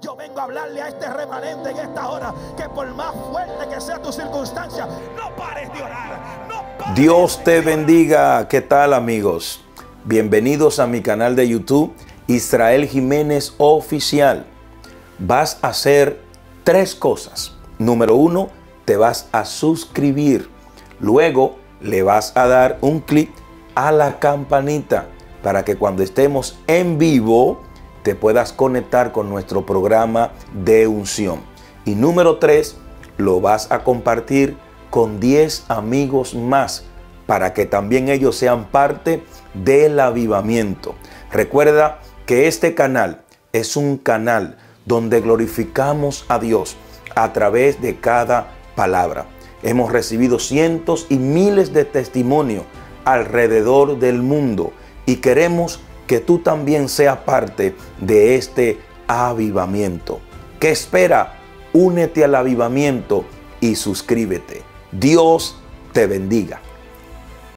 Yo vengo a hablarle a este remanente en esta hora que por más fuerte que sea tu circunstancia, no pares de orar. No Dios te bendiga. ¿Qué tal amigos? Bienvenidos a mi canal de YouTube Israel Jiménez Oficial. Vas a hacer tres cosas. Número uno, te vas a suscribir. Luego le vas a dar un clic a la campanita para que cuando estemos en vivo te puedas conectar con nuestro programa de unción. Y número tres, lo vas a compartir con 10 amigos más para que también ellos sean parte del avivamiento. Recuerda que este canal es un canal donde glorificamos a Dios a través de cada palabra. Hemos recibido cientos y miles de testimonios alrededor del mundo y queremos que tú también seas parte de este avivamiento. ¿Qué espera? Únete al avivamiento y suscríbete. Dios te bendiga.